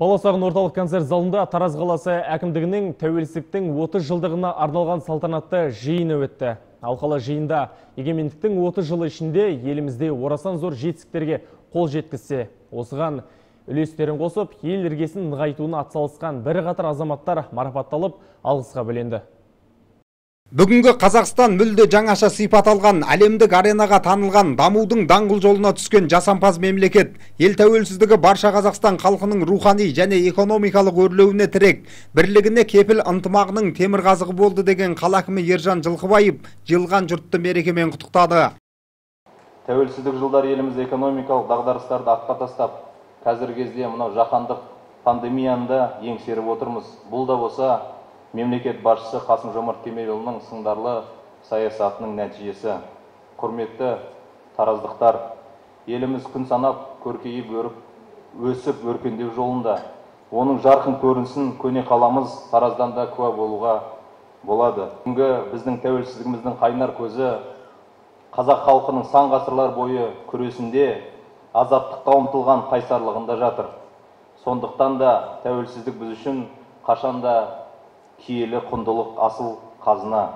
Баласағын орталық концерт залында Тараз қаласы әкімдігінің тәуелсіздіктің 30 жылдығына арналған салтанатты жиыны өтті. Алқалы жиында егемендіктің 30 жылы ішінде елімізде орасан зор жетістіктерге қол жеткізсе, осыған үлестерін қосып, ел іргесін нығайтуына атсалысқан бір қатар азаматтар марапатталып, алғысқа бөленді. Бүгінгі Қазақстан мүлде жаңаша сипат алған, әлемдік аренаға танылған, дамудың даңғыл жолына түскен жасампаз мемлекет. Ел тәуелсіздігі барша Қазақстан халқының рухани және экономикалық өрлеуіне тірек, бірлігіне кепіл ынтымағының темірқазығы болды деген қала әкімі Ержан Жылқыбаев жылған жұртты мерекемен құттықтады. Тәуелсіздік жылдар еліміз экономикалық дағдарыстарды артқа тастап, қазіргі кезде мынау жаһандық пандемияны да еңсеріп отырмыз. Бұл да болса мемлекет басшысы қасым жомарт кемелұлының сындарлы саясатының нәтижесі. Құрметті тараздықтар еліміз күн санап көркейіп өріп өсіп өркендеу жолында. Оның жарқын көрінісін көне қаламыз тараздан да куә болуға болады. Бүгінгі біздің тәуелсіздігіміздің қайнар көзі қазақ халқының сан ғасырлар бойы күресінде азаттыққа ұмтылған қайсарлығында жатыр. Сондықтан да тәуелсіздік біз үшін қашанда киелі құндылық асыл қазына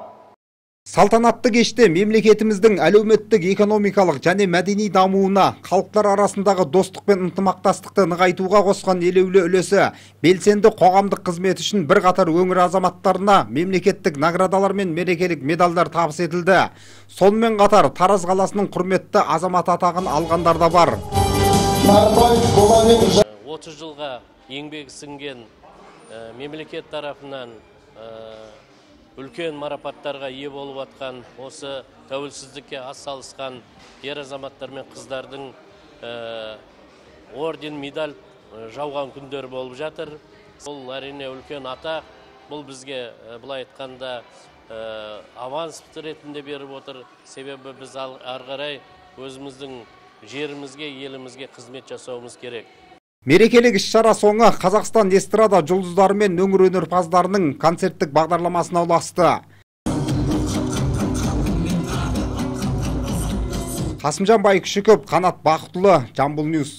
Салтанатты кеште мемлекетіміздің әлеуметтік экономикалық және мәдени дамуына, халықтар арасындағы достық пен ынтымақтастықты нығайтуға қосқан елеулі үлесі, белсенді қоғамдық қызмет үшін бір қатар өңір азаматтарына мемлекеттік наградалар мен мерекелік медальдар табыс етілді. Сонымен қатар Тараз қаласының құрметті азамат атағын алғандар да бар. 30 жылға еңбек сіңген мемлекет тарапынан үлкен марапаттарға ие болып жатқан осы тәуелсіздікке атсалысқан ер азаматтар мен қыздардың орден медаль жауған күндер болып жатыр. Бұл әрине үлкен атақ бұл бізге былай айтқанда аванс ретінде беріп отыр. Себебі біз ары қарай өзіміздің жерімізге елімізге қызмет жасауымыз керек. Мерекелік іс-шара соңы Қазақстан эстрада жұлдыздары мен өңір өнерпаздарының концерттік бағдарламасына ұласты. Қасымжан Байкүшіков, Қанат Бақытұлы, Жамбыл Ньюс.